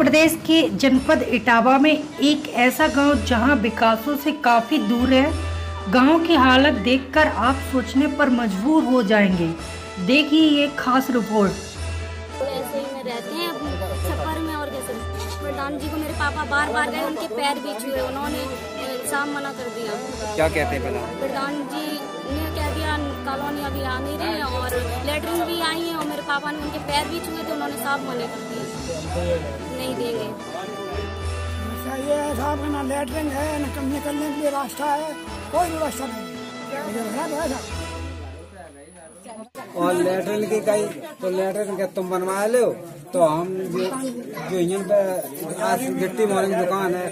प्रदेश के जनपद इटावा में एक ऐसा गाँव जहाँ विकासों से काफ़ी दूर है। गाँव की हालत देखकर आप सोचने पर मजबूर हो जाएँगे। देखिए ये खास रिपोर्ट। तो ऐसे ही में रहते हैं छप्पर में और कैसे? प्रधान जी को मेरे पापा बार बार गए उनके पैर भी छुए उन्होंने साफ़ मना कर दिया। क्या कहते हैं प्रधान? प्रधान जी ने कह दिया कॉलोनी अभी आ नहीं रही और लेटरिन भी आई है और मेरे पापा ने उनके पैर भी छुए थे उन्होंने साफ़ मना कर दिया। नहीं देंगे। अच्छा ये है साहब ना लेटरिन है न कम निकलने के लिए रास्ता है कोई व्यवस्था नहीं। और लेटरिन की कही तो लेटरिन के तुम बनवा लो तो हम जो जो यहाँ पे आज गिट्टी मोहन की दुकान है है?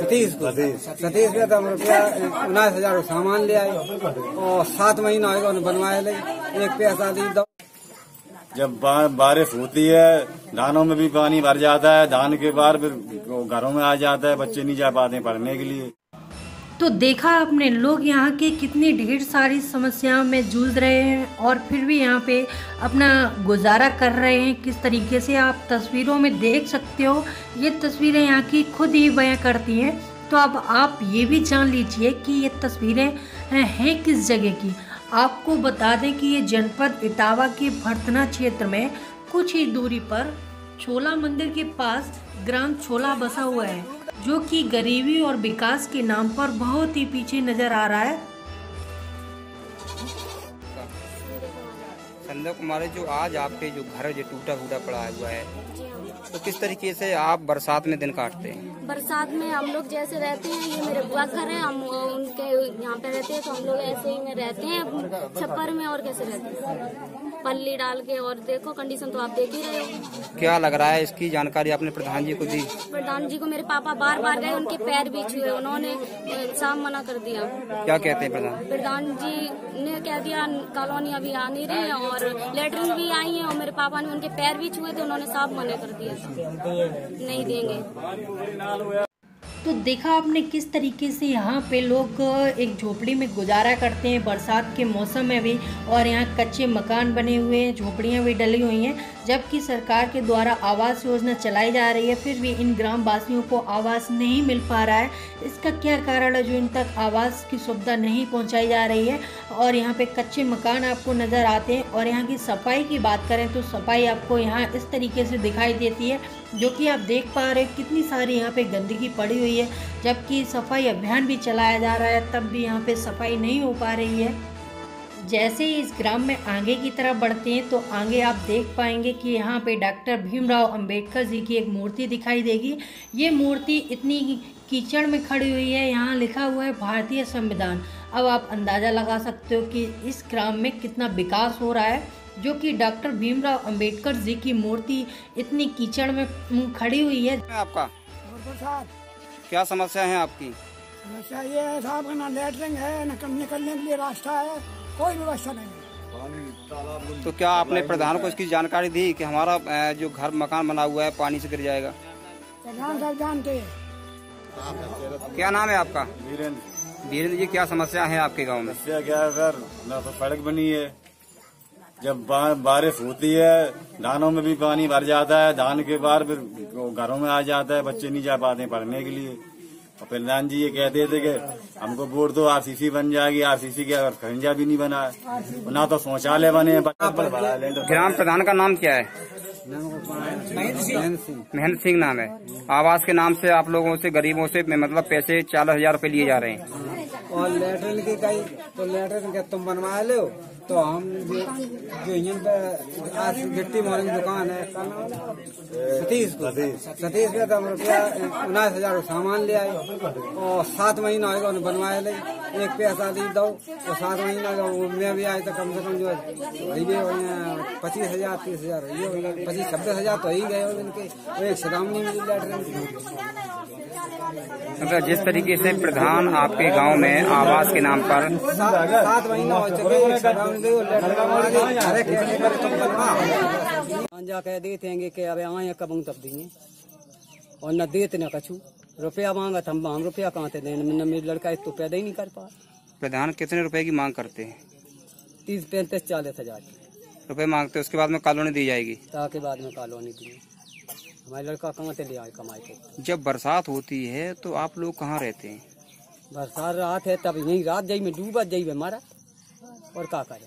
सतीश को। सतीश। पे तो हम रुपया उन्नीस हज़ार सामान ले आए और सात महीना होगा उन्हें बनवाए ले एक पैसा दी दो। जब बारिश होती है, धानों में भी पानी भर जाता है, धान के बाद फिर घरों में आ जाता है, बच्चे नहीं जा पाते पढ़ने के लिए। तो देखा आपने, लोग यहाँ के कितनी ढेर सारी समस्याओं में जूझ रहे हैं और फिर भी यहाँ पे अपना गुजारा कर रहे हैं। किस तरीके से आप तस्वीरों में देख सकते हो? ये तस्वीरें यहाँ की खुद ही बयां करती हैं। तो अब आप ये भी जान लीजिए कि ये तस्वीरें हैं किस जगह की? आपको बता दें कि ये जनपद इटावा के भरतना क्षेत्र में कुछ ही दूरी पर छोला मंदिर के पास ग्राम छोला बसा हुआ है, जो कि गरीबी और विकास के नाम पर बहुत ही पीछे नज़र आ रहा है। संजय कुमार जो आज आपके जो घर जो टूटा फूटा पड़ा हुआ है हाँ। तो किस तरीके से आप बरसात में दिन काटते हैं? बरसात में हम लोग जैसे रहते हैं ये मेरे बुआ घर है हम उनके यहाँ पे रहते हैं तो हम लोग ऐसे ही में रहते हैं छप्पर में और कैसे रहते हैं? पल्ली डाल के और देखो कंडीशन तो आप देख ही रहे हो। क्या लग रहा है इसकी जानकारी आपने प्रधान जी को दी? प्रधान जी को मेरे पापा बार बार गए उनके पैर भी छुए उन्होंने साफ़ मना कर दिया। क्या कहते हैं प्रधान? प्रधान जी ने कह दिया कॉलोनी अभी आ नहीं रही है और लेटरिन भी आई है और मेरे पापा ने उनके पैर भी छुए थे, उन्होंने साफ़ मना कर दिया। नहीं देंगे। तो देखा आपने किस तरीके से यहाँ पे लोग एक झोपड़ी में गुजारा करते हैं, बरसात के मौसम में भी, और यहाँ कच्चे मकान बने हुए हैं, झोपड़ियाँ भी डली हुई हैं, जबकि सरकार के द्वारा आवास योजना चलाई जा रही है, फिर भी इन ग्राम वासियों को आवास नहीं मिल पा रहा है। इसका क्या कारण है जो इन तक आवास की सुविधा नहीं पहुँचाई जा रही है? और यहाँ पे कच्चे मकान आपको नज़र आते हैं। और यहाँ की सफ़ाई की बात करें तो सफ़ाई आपको यहाँ इस तरीके से दिखाई देती है, जो कि आप देख पा रहे हैं कितनी सारी यहाँ पे गंदगी पड़ी हुई है। जबकि सफ़ाई अभियान भी चलाया जा रहा है, तब भी यहाँ पे सफ़ाई नहीं हो पा रही है। जैसे ही इस ग्राम में आगे की तरफ़ बढ़ते हैं तो आगे आप देख पाएँगे कि यहाँ पे डॉक्टर भीमराव अंबेडकर जी की एक मूर्ति दिखाई देगी। ये मूर्ति इतनी कीचड़ में खड़ी हुई है, यहाँ लिखा हुआ है, भारतीय संविधान। अब आप अंदाज़ा लगा सकते हो कि इस ग्राम में कितना विकास हो रहा है जो कि डॉक्टर भीमराव अंबेडकर जी की मूर्ति इतनी कीचड़ में खड़ी हुई है। आपका? क्या समस्या है आपकी? अच्छा ये है साहब ना लेटरिन है न निकलने के लिए रास्ता है कोई व्यवस्था नहीं तो क्या आपने प्रधान को इसकी जानकारी दी कि हमारा जो घर मकान बना हुआ है पानी से गिर जाएगा? प्रधान साहब जानते हैं। क्या नाम है आपका? वीरेंद्र। धीरेन्द्र जी क्या समस्या है आपके गाँव में? समस्या क्या है सर? ना तो सड़क बनी है। जब बारिश होती है धानों में भी पानी भर जाता है। धान के बाद फिर घरों में आ जाता है। बच्चे नहीं जा पाते पढ़ने के लिए। और प्रधान जी ये कहते थे कि हमको वोट दो आरसीसी बन जाएगी। आरसीसी के अगर खंजा भी नहीं बना है। ना तो शौचालय बने ग्राम प्रधान का नाम क्या है? महेंद्र सिंह। नाम है। आवास के नाम से आप लोगों से गरीबों से मतलब पैसे चालीस हज़ार रूपए लिए जा रहे हैं। और लेटरिन की कही तो लेटरिन के तुम बनवा लो। तो हम जो जो पे, आज गिट्टी मोहन की दुकान है? सतीश को, सतीश पे तो हम रुपया उन्नीस हज़ार सामान ले आए। और सात महीना होगा उन्हें बनवाए ले। एक पैसा दी दो और सात महीना का में भी आए तो कम से कम जो वही भी पच्चीस हज़ार, तीस हज़ार पच्चीस, छब्बीस हज़ार तो ही गए इनके। एक सदाम नहीं मिली लेटरिन मतलब जिस तरीके से प्रधान आपके गाँव में आवास के नाम पर सात महीना हो चुके जा कह देते हैं कि अब आए कब तब देंगे और न देते न कछु। रुपया मांगा था हम हम रुपया कहाँ से दें? न मेरा लड़का एक तो पैदा ही नहीं कर पा प्रधान कितने रुपए की मांग करते हैं? तीस पैंतीस चालीस हज़ार। रुपए मांगते हैं उसके बाद में कॉलोनी दी जाएगी। ताकि बाद में कॉलोनी दी हमारे लड़का कहाँ से ले आए कमाए थे जब बरसात होती है तो आप लोग कहाँ रहते हैं? बरसात रात है तब यही रात जाई में डूबा जाई में मारा। और क्या करे?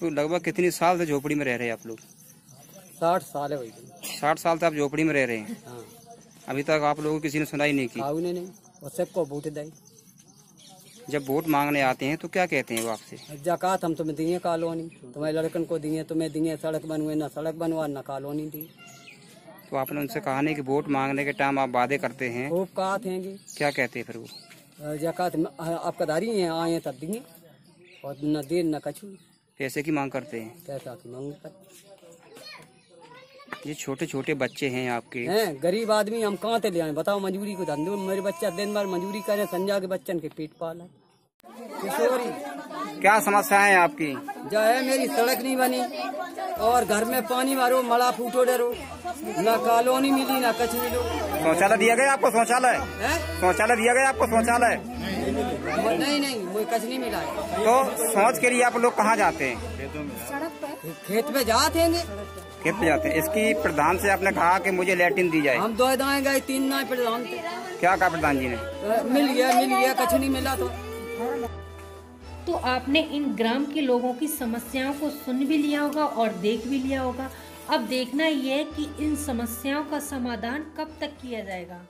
तो लगभग कितनी साल से झोपड़ी में रह रहे हैं आप लोग? साठ साल है वही साठ साल से आप झोपड़ी में रह रहे हैं? हाँ। अभी तक आप लोगों को किसी ने सुनाई नहीं की। नहीं और सबको बूट दई। जब वोट मांगने आते हैं तो क्या कहते हैं वो आपसे जकात हम तुम्हें दिए कॉलोनी। तुम्हारे लड़कन को दिए तुम्हें दिए सड़क बनवे ना सड़क बनवा ना कॉलोनी दी। तो आपने उनसे कहा नहीं कि वोट मांगने के टाइम आप वादे करते हैं? खूब कहा थे क्या कहते हैं फिर वो? जकात आपका दारी है आए तब दिए। और न देर न कछू पैसे की मांग करते हैं। पैसा की मांग कर ये छोटे छोटे बच्चे हैं आपके। हैं गरीब आदमी हम कहाँ से ले आए? बताओ मजूरी को धंधे मेरे बच्चा दिन भर मजूरी करे संजा के बच्चन के पेट पाला किशोरी क्या समस्या है आपकी? जो है मेरी सड़क नहीं बनी। और घर में पानी मारो मड़ा फूटो डरो। न कॉलोनी मिली ना कछ मिलो शौचालय दिया गया आपको शौचालय? शौचालय दिया गया आपको शौचालय? नहीं नहीं मुझे कछ नहीं मिला। है तो शौच के लिए आप लोग कहाँ जाते हैं? खेत में जाते हैं खेत पे जाते हैं। इसकी प्रधान से आपने कहा कि मुझे लैट्रिन दी जाए। हम दो दाएँ गए तीन दाएँ प्रधान क्या कहा प्रधान जी ने? मिल गया मिल गया कछ नहीं मिला तो। तो आपने इन ग्राम के लोगों की समस्याओं को सुन भी लिया होगा और देख भी लिया होगा। अब देखना यह है कि इन समस्याओं का समाधान कब तक किया जाएगा।